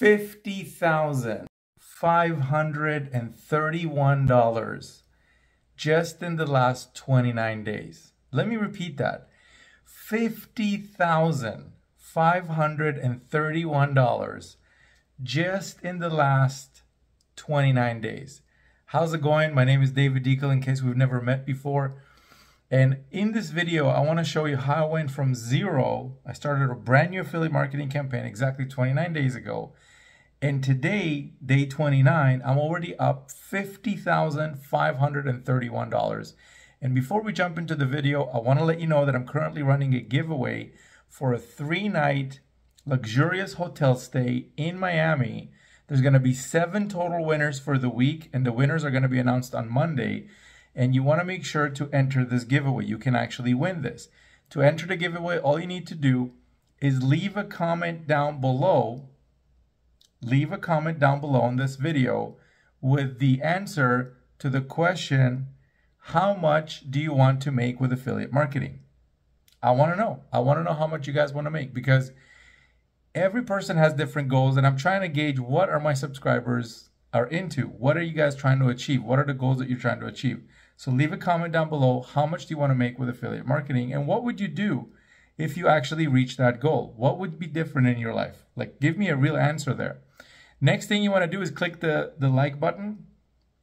$50,531 just in the last 29 days. Let me repeat that. $50,531 just in the last 29 days. How's it going? My name is David Dekel in case we've never met before. And in this video, I want to show you how I went from zero. I started a brand new affiliate marketing campaign exactly 29 days ago. And today, day 29, I'm already up $50,531. And before we jump into the video, I want to let you know that I'm currently running a giveaway for a three night luxurious hotel stay in Miami. There's going to be seven total winners for the week, and the winners are going to be announced on Monday. And you want to make sure to enter this giveaway. You can actually win this. To enter the giveaway, all you need to do is leave a comment down below. Leave a comment down below in this video with the answer to the question how much do you want to make with affiliate marketing? I want to know. I want to know how much you guys want to make because every person has different goals and I'm trying to gauge what are my subscribers are into. What are you guys trying to achieve? What are the goals that you're trying to achieve? So leave a comment down below. How much do you want to make with affiliate marketing? And what would you do if you actually reach that goal? What would be different in your life? Like give me a real answer there. Next thing you want to do is click the, the like button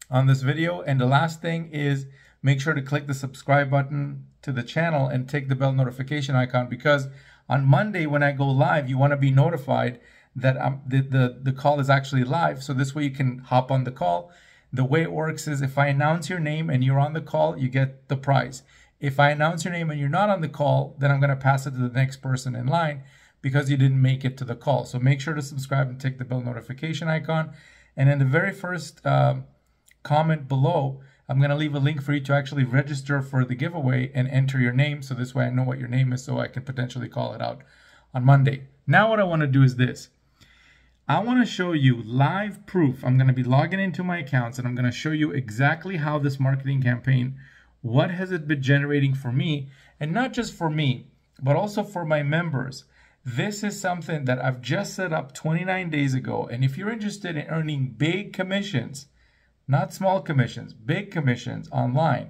on this video. And the last thing is make sure to click the subscribe button to the channel and take the bell notification icon because on Monday when I go live, you want to be notified that um, the, the, the call is actually live. So this way you can hop on the call. The way it works is if I announce your name and you're on the call, you get the prize. If I announce your name and you're not on the call, then I'm going to pass it to the next person in line because you didn't make it to the call. So make sure to subscribe and tick the bell notification icon. And in the very first uh, comment below, I'm going to leave a link for you to actually register for the giveaway and enter your name. So this way I know what your name is so I can potentially call it out on Monday. Now what I want to do is this. I want to show you live proof. I'm going to be logging into my accounts and I'm going to show you exactly how this marketing campaign, what has it been generating for me, and not just for me, but also for my members. This is something that I've just set up 29 days ago. And if you're interested in earning big commissions, not small commissions, big commissions online,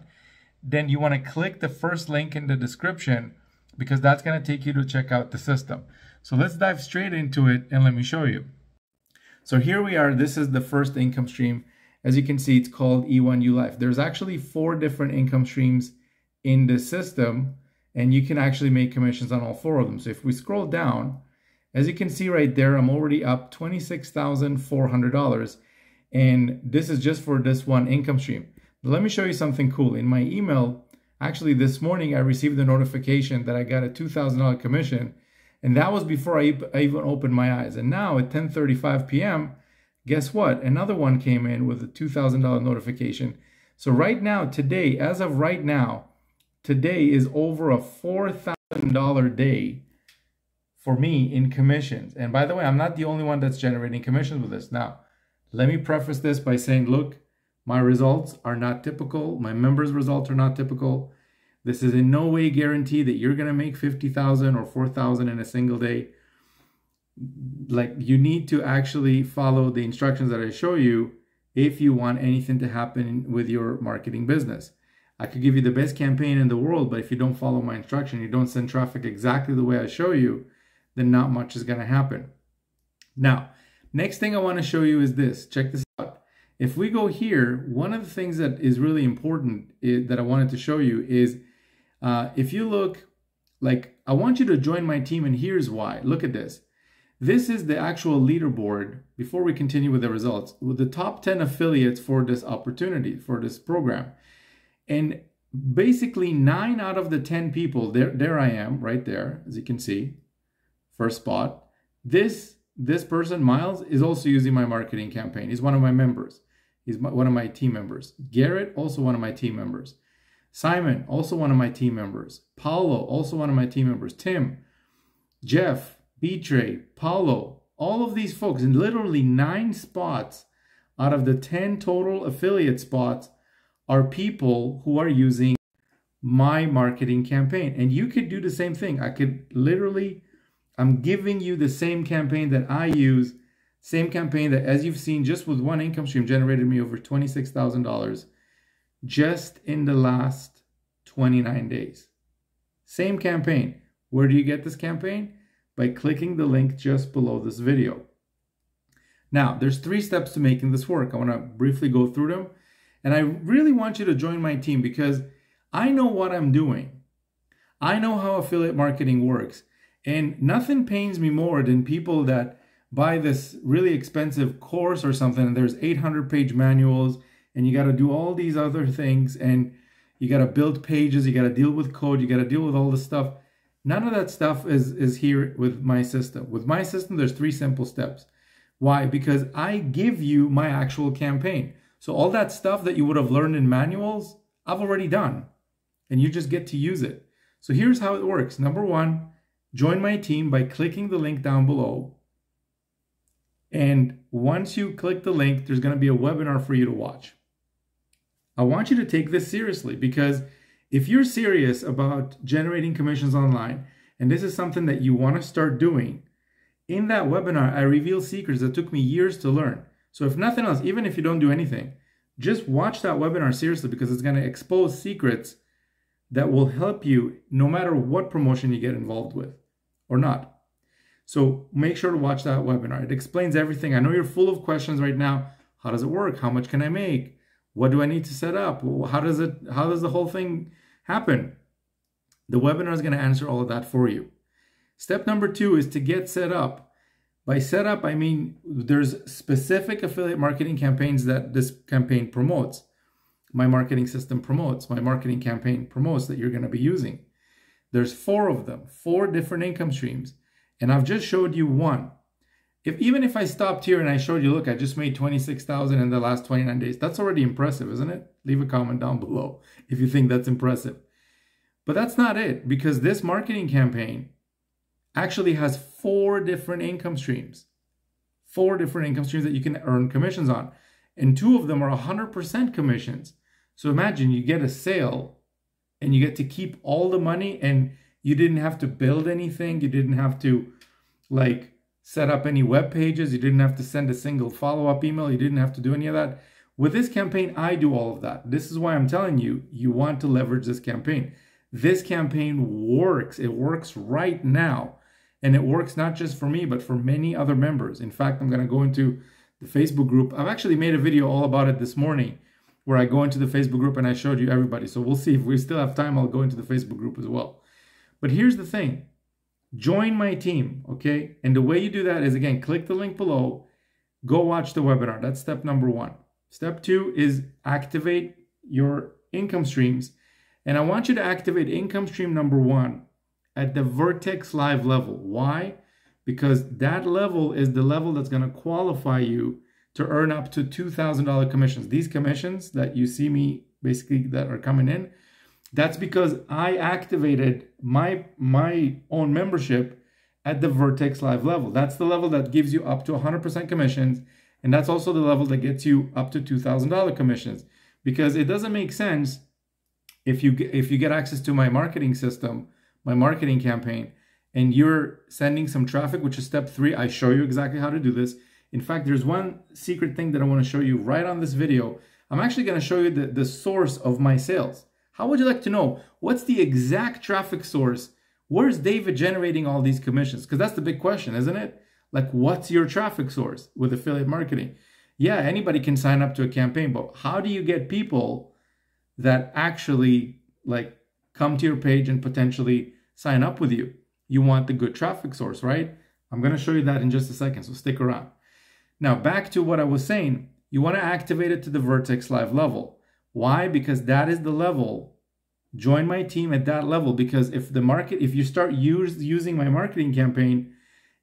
then you want to click the first link in the description because that's going to take you to check out the system. So let's dive straight into it and let me show you. So here we are. This is the first income stream. As you can see, it's called E1U Life. There's actually four different income streams in the system, and you can actually make commissions on all four of them. So if we scroll down, as you can see right there, I'm already up $26,400 and this is just for this one income stream. But let me show you something cool. In my email, actually this morning, I received a notification that I got a $2,000 commission. And that was before I, I even opened my eyes. And now at 10.35 p.m., guess what? Another one came in with a $2,000 notification. So right now, today, as of right now, today is over a $4,000 day for me in commissions. And by the way, I'm not the only one that's generating commissions with this. Now, let me preface this by saying, look, my results are not typical. My members' results are not typical. This is in no way guarantee that you're going to make 50,000 or 4,000 in a single day. Like you need to actually follow the instructions that I show you if you want anything to happen with your marketing business. I could give you the best campaign in the world, but if you don't follow my instruction, you don't send traffic exactly the way I show you, then not much is going to happen. Now, Next thing I want to show you is this. Check this out. If we go here, one of the things that is really important is, that I wanted to show you is uh, if you look, like I want you to join my team and here's why. Look at this. This is the actual leaderboard before we continue with the results with the top 10 affiliates for this opportunity, for this program. And basically nine out of the 10 people, there, there I am right there, as you can see, first spot. This this person, Miles, is also using my marketing campaign. He's one of my members. He's one of my team members. Garrett, also one of my team members. Simon, also one of my team members. Paulo, also one of my team members. Tim, Jeff, Betray, Paulo, all of these folks, in literally nine spots out of the 10 total affiliate spots are people who are using my marketing campaign. And you could do the same thing. I could literally I'm giving you the same campaign that I use Same campaign that, as you've seen, just with one income stream generated me over $26,000 just in the last 29 days. Same campaign. Where do you get this campaign? By clicking the link just below this video. Now, there's three steps to making this work. I want to briefly go through them. And I really want you to join my team because I know what I'm doing. I know how affiliate marketing works. And nothing pains me more than people that buy this really expensive course or something and there's 800 page manuals and you got to do all these other things and you got to build pages you got to deal with code you got to deal with all this stuff. None of that stuff is is here with my system. With my system there's three simple steps. Why? Because i give you my actual campaign. So all that stuff that you would have learned in manuals i've already done. And you just get to use it. So here's how it works. Number one join my team by clicking the link down below. And once you click the link, there's going to be a webinar for you to watch. I want you to take this seriously because if you're serious about generating commissions online, and this is something that you want to start doing, in that webinar, I reveal secrets that took me years to learn. So if nothing else, even if you don't do anything, just watch that webinar seriously because it's going to expose secrets that will help you no matter what promotion you get involved with or not. So make sure to watch that webinar. It explains everything. I know you're full of questions right now. How does it work? How much can I make? What do I need to set up? How does it how does the whole thing happen? The webinar is going to answer all of that for you. Step number 2 is to get set up. By setup, I mean there's specific affiliate marketing campaigns that this campaign promotes. My marketing system promotes, my marketing campaign promotes that you're going to be using. There's four of them, four different income streams. And I've just showed you one. If even if I stopped here and I showed you, look, I just made 26,000 in the last 29 days. That's already impressive, isn't it? Leave a comment down below if you think that's impressive. But that's not it because this marketing campaign actually has four different income streams. Four different income streams that you can earn commissions on. And two of them are 100% commissions. So imagine you get a sale and you get to keep all the money and you didn't have to build anything. You didn't have to like set up any web pages. You didn't have to send a single follow up email. You didn't have to do any of that. With this campaign, I do all of that. This is why I'm telling you, you want to leverage this campaign. This campaign works. It works right now. And it works not just for me, but for many other members. In fact, I'm going to go into the Facebook group. I've actually made a video all about it this morning where I go into the Facebook group and I showed you everybody. So we'll see if we still have time. I'll go into the Facebook group as well. But here's the thing join my team, okay? And the way you do that is again, click the link below, go watch the webinar. That's step number one. Step two is activate your income streams. And I want you to activate income stream number one at the Vertex Live level. Why? Because that level is the level that's going to qualify you to earn up to $2,000 commissions. These commissions that you see me basically that are coming in, that's because I activated my my own membership at the Vertex Live level. That's the level that gives you up to 100% commissions, and that's also the level that gets you up to $2,000 commissions. Because it doesn't make sense if you if you get access to my marketing system, my marketing campaign, and you're sending some traffic, which is step three. I show you exactly how to do this. In fact, there's one secret thing that I want to show you right on this video. I'm actually going to show you the, the source of my sales. How would you like to know what's the exact traffic source? Where's David generating all these commissions? Because that's the big question, isn't it? Like, what's your traffic source with affiliate marketing? Yeah, anybody can sign up to a campaign, but how do you get people that actually like come to your page and potentially sign up with you? You want the good traffic source, right? I'm going to show you that in just a second, so stick around. Now, back to what I was saying, you want to activate it to the Vertex Live level. Why? Because that is the level. Join my team at that level because if the market, if you start use, using my marketing campaign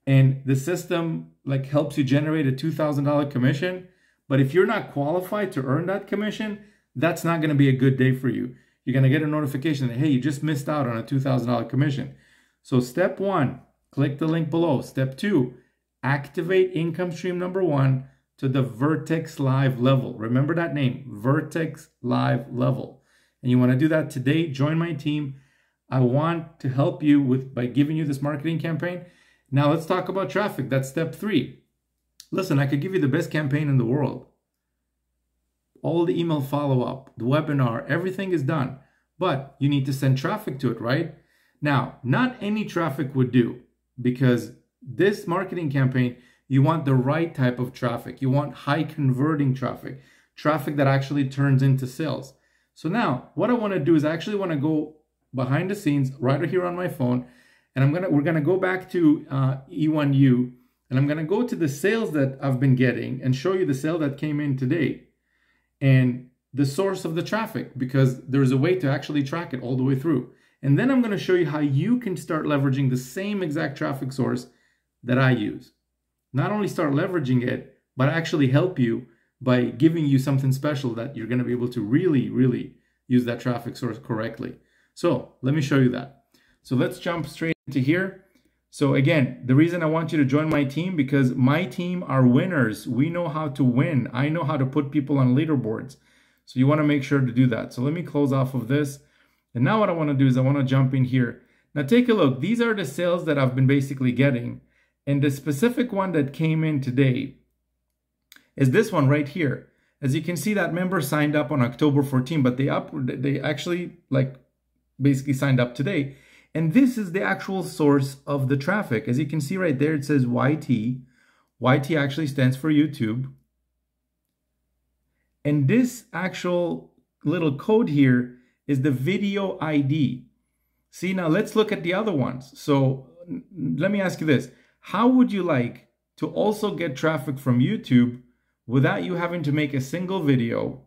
and the system like helps you generate a $2,000 commission, but if you're not qualified to earn that commission, that's not going to be a good day for you. You're going to get a notification that, hey, you just missed out on a $2,000 commission. So step one, click the link below. Step two, activate income stream number one to the Vertex Live level. Remember that name, Vertex Live level. And you want to do that today, join my team. I want to help you with by giving you this marketing campaign. Now let's talk about traffic. That's step three. Listen, I could give you the best campaign in the world. All the email follow up, the webinar, everything is done. But you need to send traffic to it, right? Now, not any traffic would do because this marketing campaign, you want the right type of traffic. You want high converting traffic, traffic that actually turns into sales. So now what I want to do is I actually want to go behind the scenes right here on my phone and I'm gonna we're gonna go back to uh, E1U and I'm gonna go to the sales that I've been getting and show you the sale that came in today and the source of the traffic because there's a way to actually track it all the way through. And then I'm gonna show you how you can start leveraging the same exact traffic source that I use. Not only start leveraging it, but actually help you by giving you something special that you're gonna be able to really, really use that traffic source correctly. So let me show you that. So let's jump straight into here. So again, the reason I want you to join my team because my team are winners. We know how to win. I know how to put people on leaderboards. So you want to make sure to do that. So let me close off of this. And now what I want to do is I want to jump in here. Now take a look. These are the sales that I've been basically getting. And the specific one that came in today is this one right here. As you can see, that member signed up on October 14, but they up they actually like basically signed up today. And this is the actual source of the traffic. As you can see right there, it says YT. YT actually stands for YouTube. And this actual little code here is the video ID. See, now let's look at the other ones. So let me ask you this. How would you like to also get traffic from YouTube without you having to make a single video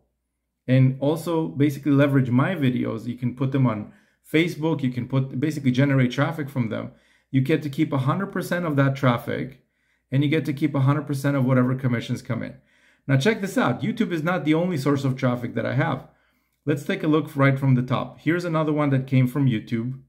and also basically leverage my videos? You can put them on Facebook, you can put basically generate traffic from them. You get to keep 100% of that traffic and you get to keep 100% of whatever commissions come in. Now check this out. YouTube is not the only source of traffic that I have. Let's take a look right from the top. Here's another one that came from YouTube.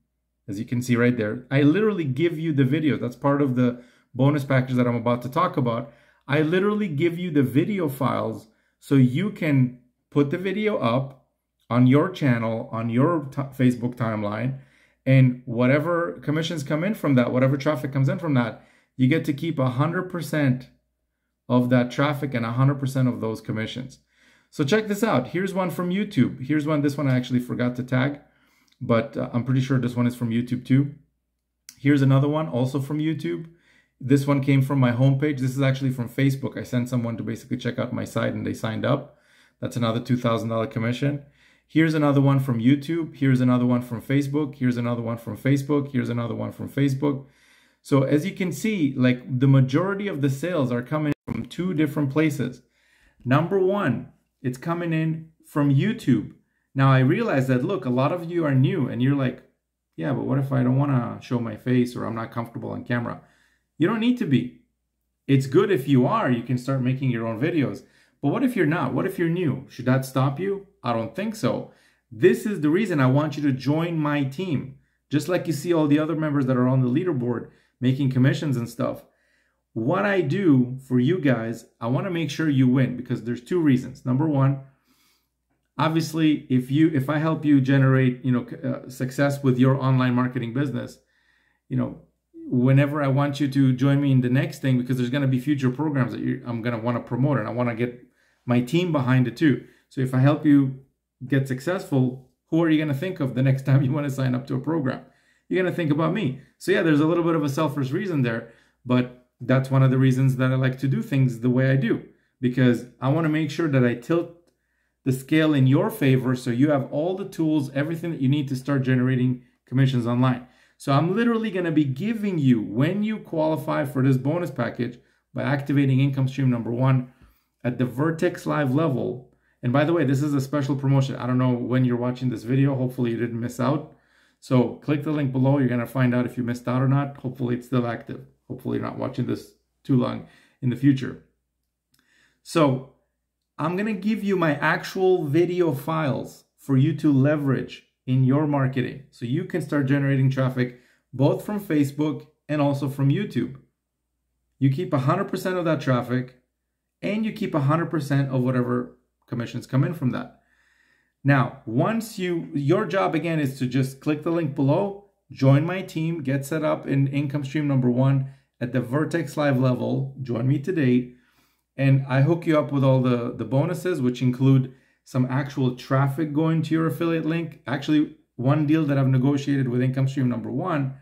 As you can see right there, I literally give you the video. That's part of the bonus package that I'm about to talk about. I literally give you the video files so you can put the video up on your channel, on your Facebook timeline, and whatever commissions come in from that, whatever traffic comes in from that, you get to keep 100% of that traffic and 100% of those commissions. So check this out. Here's one from YouTube. Here's one, this one I actually forgot to tag, but uh, I'm pretty sure this one is from YouTube too. Here's another one also from YouTube. This one came from my homepage. This is actually from Facebook. I sent someone to basically check out my site and they signed up. That's another $2,000 commission. Here's another one from YouTube. Here's another one from Facebook. Here's another one from Facebook. Here's another one from Facebook. So as you can see, like the majority of the sales are coming from two different places. Number one, it's coming in from YouTube. Now I realize that, look, a lot of you are new and you're like, yeah, but what if I don't want to show my face or I'm not comfortable on camera? You don't need to be. It's good if you are, you can start making your own videos. But what if you're not? What if you're new? Should that stop you? I don't think so. This is the reason I want you to join my team. Just like you see all the other members that are on the leaderboard making commissions and stuff. What I do for you guys, I want to make sure you win because there's two reasons. Number one, obviously, if you if I help you generate, you know, uh, success with your online marketing business, you know, whenever I want you to join me in the next thing because there's going to be future programs that I'm going to want to promote and I want to get my team behind it too. So if I help you get successful, who are you going to think of the next time you want to sign up to a program? You're going to think about me. So yeah, there's a little bit of a selfish reason there, but that's one of the reasons that I like to do things the way I do because I want to make sure that I tilt the scale in your favor so you have all the tools, everything that you need to start generating commissions online. So I'm literally going to be giving you when you qualify for this bonus package by activating income stream number one at the Vertex Live level. And by the way, this is a special promotion. I don't know when you're watching this video. Hopefully you didn't miss out. So click the link below. You're going to find out if you missed out or not. Hopefully it's still active. Hopefully you're not watching this too long in the future. So I'm going to give you my actual video files for you to leverage in your marketing. So you can start generating traffic both from Facebook and also from YouTube. You keep 100% of that traffic and you keep 100% of whatever commissions come in from that. Now, once you, your job again is to just click the link below, join my team, get set up in income stream number one at the Vertex Live level, join me today. And I hook you up with all the, the bonuses, which include some actual traffic going to your affiliate link. Actually, one deal that I've negotiated with Income Stream number one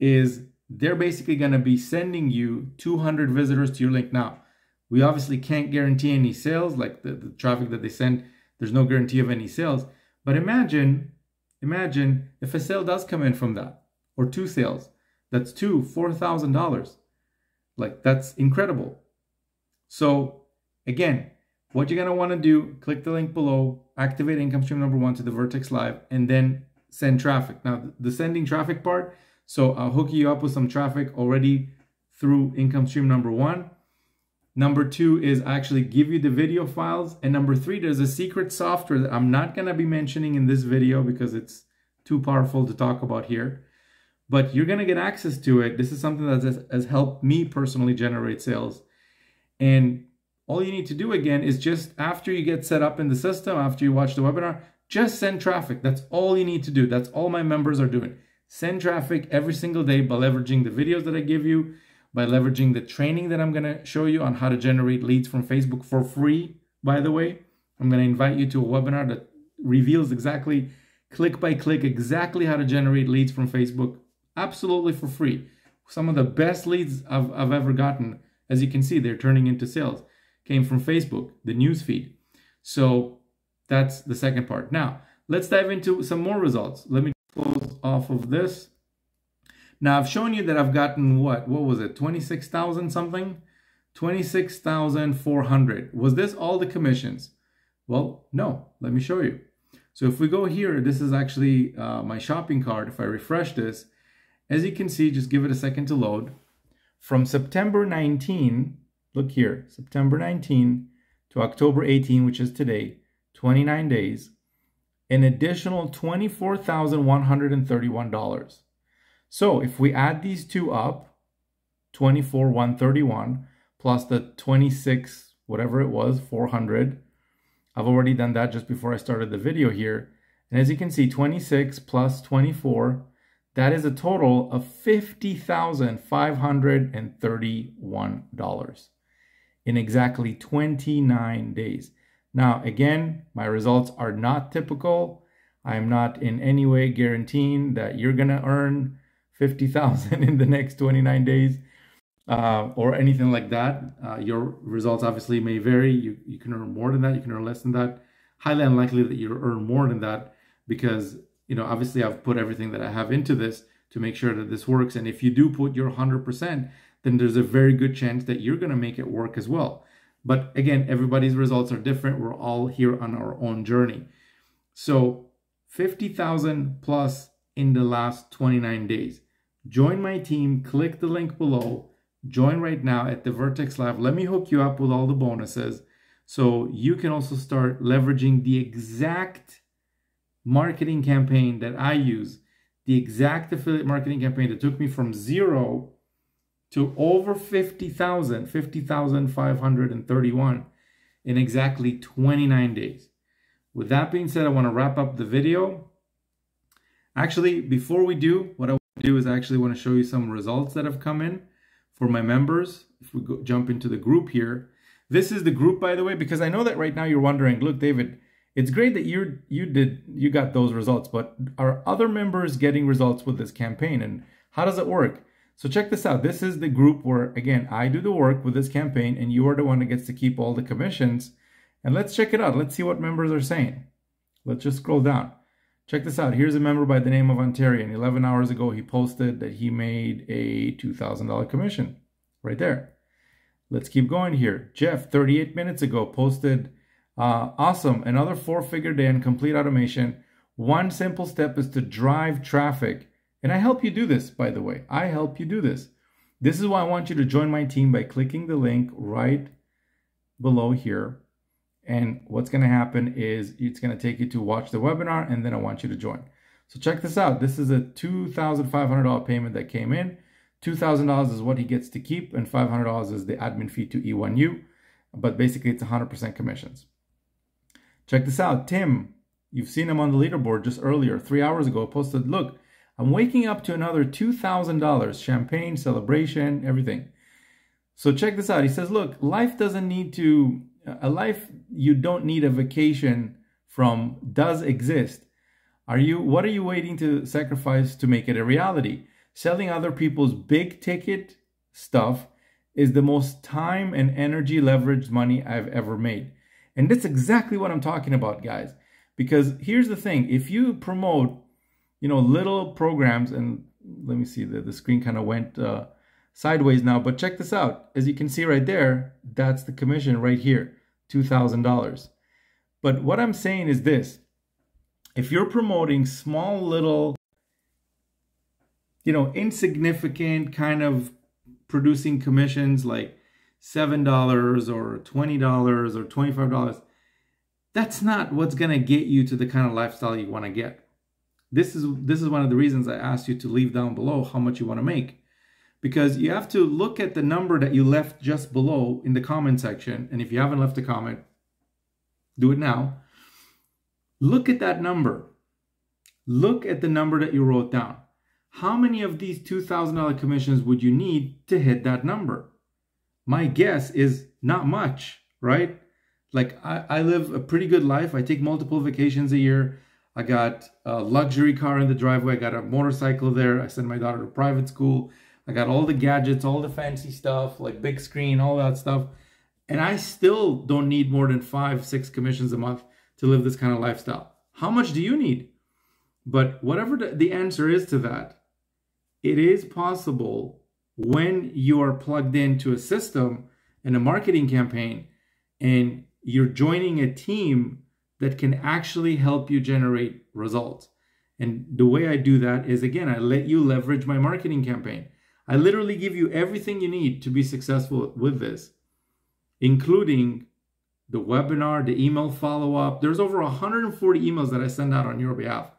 is they're basically going to be sending you 200 visitors to your link. Now, we obviously can't guarantee any sales, like the, the traffic that they send, there's no guarantee of any sales. But imagine, imagine if a sale does come in from that, or two sales. That's two, $4,000. Like, that's incredible. So, again, what you're going to want to do, click the link below, activate income stream number one to the Vertex Live, and then send traffic. Now, the sending traffic part, so I'll hook you up with some traffic already through income stream number one. Number two is actually give you the video files. And number three, there's a secret software that I'm not going to be mentioning in this video because it's too powerful to talk about here. But you're going to get access to it. This is something that has, has helped me personally generate sales. And all you need to do again is just after you get set up in the system, after you watch the webinar, just send traffic. That's all you need to do. That's all my members are doing. Send traffic every single day by leveraging the videos that I give you, by leveraging the training that I'm going to show you on how to generate leads from Facebook for free, by the way. I'm going to invite you to a webinar that reveals exactly, click by click, exactly how to generate leads from Facebook absolutely for free. Some of the best leads I've, I've ever gotten, as you can see, they're turning into sales, came from Facebook, the news feed. So that's the second part. Now, let's dive into some more results. Let me close off of this. Now I've shown you that I've gotten what? What was it? 26,000 something? 26,400. Was this all the commissions? Well, no. Let me show you. So if we go here, this is actually uh, my shopping cart. If I refresh this, as you can see, just give it a second to load. From September 19, look here, September 19 to October 18, which is today, 29 days, an additional $24,131. So if we add these two up, 24,131 plus the 26, whatever it was, 400. I've already done that just before I started the video here. And as you can see, 26 plus 24, that is a total of $50,531 in exactly 29 days. Now, again, my results are not typical. I am not in any way guaranteeing that you're going to earn 50,000 in the next 29 days uh, or anything like that. Uh, your results obviously may vary. You, you can earn more than that, you can earn less than that. Highly unlikely that you earn more than that because, you know, obviously I've put everything that I have into this to make sure that this works. And if you do put your 100%, then there's a very good chance that you're going to make it work as well. But again, everybody's results are different. We're all here on our own journey. So 50,000 plus in the last 29 days. Join my team, click the link below. Join right now at the Vertex Lab. Let me hook you up with all the bonuses so you can also start leveraging the exact marketing campaign that I use, the exact affiliate marketing campaign that took me from zero to over 50,000, 50,531 in exactly 29 days. With that being said, I want to wrap up the video. Actually, before we do, what I want to do is I actually want to show you some results that have come in for my members. If we go, jump into the group here, this is the group, by the way, because I know that right now you're wondering, look, David, it's great that you you did you got those results, but are other members getting results with this campaign, and how does it work? So check this out. This is the group where, again, I do the work with this campaign and you are the one that gets to keep all the commissions. And let's check it out. Let's see what members are saying. Let's just scroll down. Check this out. Here's a member by the name of Ontarian. 11 hours ago, he posted that he made a $2,000 commission right there. Let's keep going here. Jeff, 38 minutes ago, posted, uh, awesome, another four-figure day in complete automation. One simple step is to drive traffic and I help you do this, by the way. I help you do this. This is why I want you to join my team by clicking the link right below here. And what's going to happen is it's going to take you to watch the webinar and then I want you to join. So check this out. This is a $2,500 payment that came in. $2,000 is what he gets to keep and $500 is the admin fee to E1U. But basically it's 100% commissions. Check this out. Tim, you've seen him on the leaderboard just earlier, three hours ago, posted, look, I'm waking up to another $2,000, champagne, celebration, everything. So check this out. He says, look, life doesn't need to, a life you don't need a vacation from does exist. Are you, what are you waiting to sacrifice to make it a reality? Selling other people's big ticket stuff is the most time and energy leveraged money I've ever made. And that's exactly what I'm talking about, guys. Because here's the thing, if you promote, you know, little programs, and let me see, the, the screen kind of went uh, sideways now, but check this out. As you can see right there, that's the commission right here, $2,000. But what I'm saying is this, if you're promoting small little, you know, insignificant kind of producing commissions like $7 or $20 or $25, that's not what's going to get you to the kind of lifestyle you want to get. This is this is one of the reasons I asked you to leave down below how much you want to make. Because you have to look at the number that you left just below in the comment section. And if you haven't left a comment, do it now. Look at that number. Look at the number that you wrote down. How many of these $2,000 commissions would you need to hit that number? My guess is not much, right? Like I, I live a pretty good life. I take multiple vacations a year. I got a luxury car in the driveway. I got a motorcycle there. I send my daughter to private school. I got all the gadgets, all the fancy stuff, like big screen, all that stuff. And I still don't need more than five, six commissions a month to live this kind of lifestyle. How much do you need? But whatever the answer is to that, it is possible when you are plugged into a system and a marketing campaign and you're joining a team that can actually help you generate results. And the way I do that is again, I let you leverage my marketing campaign. I literally give you everything you need to be successful with this, including the webinar, the email follow up. There's over 140 emails that I send out on your behalf.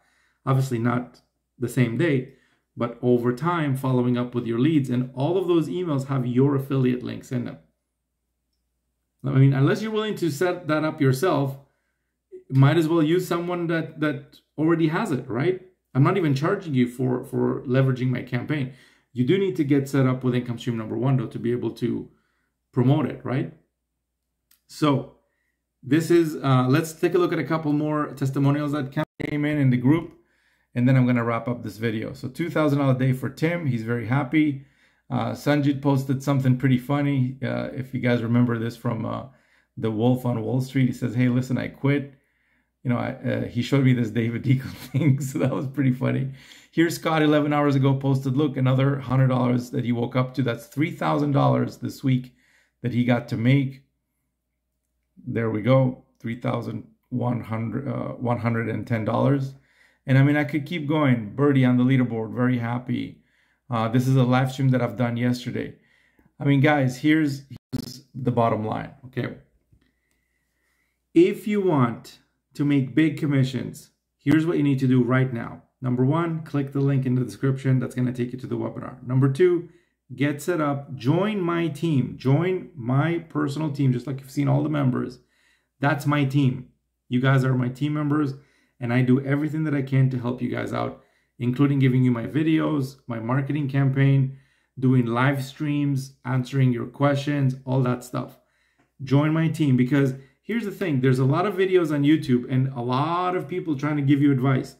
Obviously, not the same day, but over time, following up with your leads. And all of those emails have your affiliate links in them. I mean, unless you're willing to set that up yourself, might as well use someone that that already has it, right? I'm not even charging you for for leveraging my campaign. You do need to get set up with income stream number one though to be able to promote it, right? So this is uh, let's take a look at a couple more testimonials that came in in the group, and then I'm gonna wrap up this video. So two thousand dollar a day for Tim. He's very happy. Uh, Sanjit posted something pretty funny. Uh, if you guys remember this from uh, the Wolf on Wall Street, he says, "Hey, listen, I quit you know, I, uh, he showed me this David Deacon thing, so that was pretty funny. Here, Scott, 11 hours ago, posted, look, another $100 that he woke up to. That's $3,000 this week that he got to make. There we go, $3,110. And I mean, I could keep going. Birdie on the leaderboard, very happy. Uh, this is a live stream that I've done yesterday. I mean, guys, here's, here's the bottom line, okay? If you want to make big commissions, here's what you need to do right now. Number one, click the link in the description. That's going to take you to the webinar. Number two, get set up. Join my team. Join my personal team, just like you've seen all the members. That's my team. You guys are my team members, and I do everything that I can to help you guys out, including giving you my videos, my marketing campaign, doing live streams, answering your questions, all that stuff. Join my team because here's the thing there's a lot of videos on YouTube and a lot of people trying to give you advice.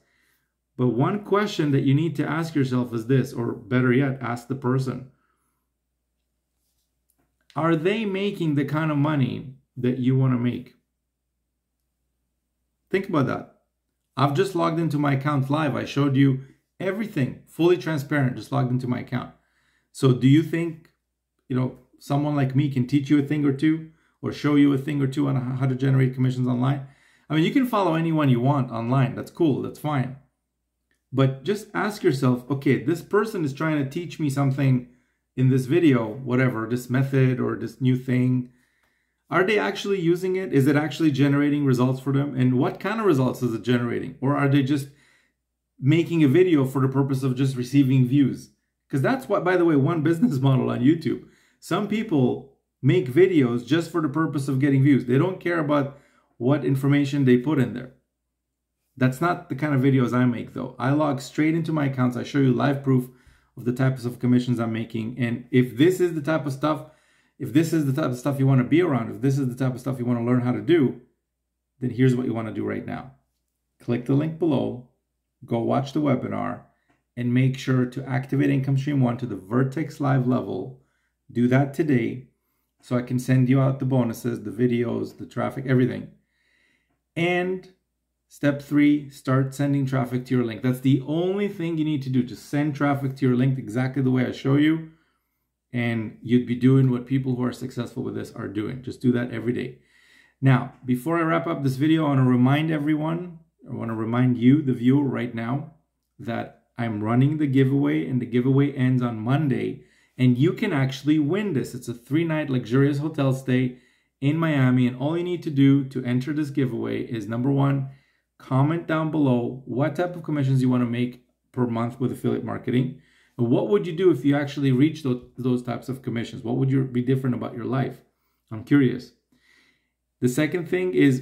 But one question that you need to ask yourself is this, or better yet, ask the person Are they making the kind of money that you want to make? Think about that. I've just logged into my account live. I showed you everything fully transparent, just logged into my account. So, do you think, you know, someone like me can teach you a thing or two? or show you a thing or two on how to generate commissions online. I mean, you can follow anyone you want online. That's cool. That's fine. But just ask yourself, okay, this person is trying to teach me something in this video, whatever, this method or this new thing. Are they actually using it? Is it actually generating results for them? And what kind of results is it generating? Or are they just making a video for the purpose of just receiving views? Because that's what, by the way, one business model on YouTube. Some people make videos just for the purpose of getting views. They don't care about what information they put in there. That's not the kind of videos I make though. I log straight into my accounts. I show you live proof of the types of commissions I'm making. And if this is the type of stuff if this is the type of stuff you want to be around, if this is the type of stuff you want to learn how to do, then here's what you want to do right now. Click the link below, go watch the webinar, and make sure to activate Income Stream 1 to the Vertex Live level. Do that today so I can send you out the bonuses, the videos, the traffic, everything. And step three, start sending traffic to your link. That's the only thing you need to do. Just send traffic to your link exactly the way I show you. And you'd be doing what people who are successful with this are doing. Just do that every day. Now, before I wrap up this video, I want to remind everyone, I want to remind you, the viewer right now, that I'm running the giveaway and the giveaway ends on Monday. And you can actually win this. It's a three night luxurious hotel stay in Miami. And all you need to do to enter this giveaway is number one, comment down below what type of commissions you want to make per month with affiliate marketing. What would you do if you actually reach those, those types of commissions? What would you be different about your life? I'm curious. The second thing is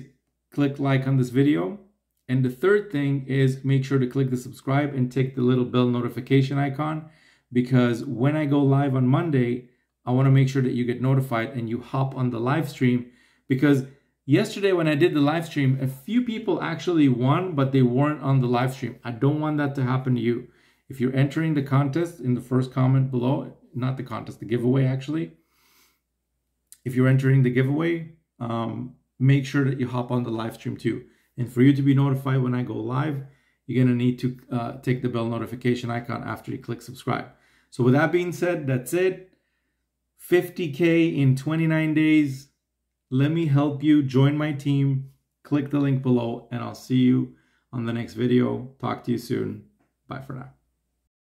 click like on this video. And the third thing is make sure to click the subscribe and tick the little bell notification icon because when I go live on Monday, I want to make sure that you get notified and you hop on the live stream because yesterday when I did the live stream, a few people actually won, but they weren't on the live stream. I don't want that to happen to you. If you're entering the contest in the first comment below, not the contest, the giveaway actually, if you're entering the giveaway, um, make sure that you hop on the live stream too. And for you to be notified when I go live, you're going to need to uh, take the bell notification icon after you click subscribe. So with that being said, that's it. 50K in 29 days. Let me help you join my team. Click the link below and I'll see you on the next video. Talk to you soon. Bye for now.